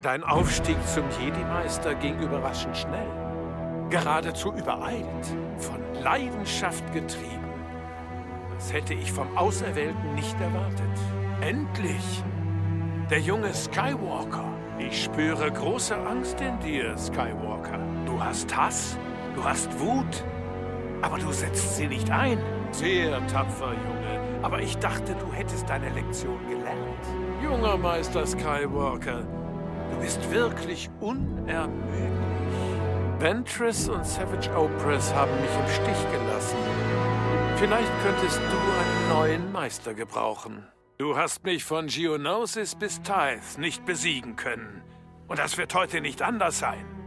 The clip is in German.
Dein Aufstieg zum Jedi-Meister ging überraschend schnell. Geradezu übereilt, von Leidenschaft getrieben. Das hätte ich vom Auserwählten nicht erwartet. Endlich! Der junge Skywalker. Ich spüre große Angst in dir, Skywalker. Du hast Hass, du hast Wut, aber du setzt sie nicht ein. Sehr tapfer, Junge. Aber ich dachte, du hättest deine Lektion gelernt. Junger Meister Skywalker, du bist wirklich unermüdlich. Ventress und Savage Opress haben mich im Stich gelassen. Vielleicht könntest du einen neuen Meister gebrauchen. Du hast mich von Geonosis bis Tithe nicht besiegen können. Und das wird heute nicht anders sein.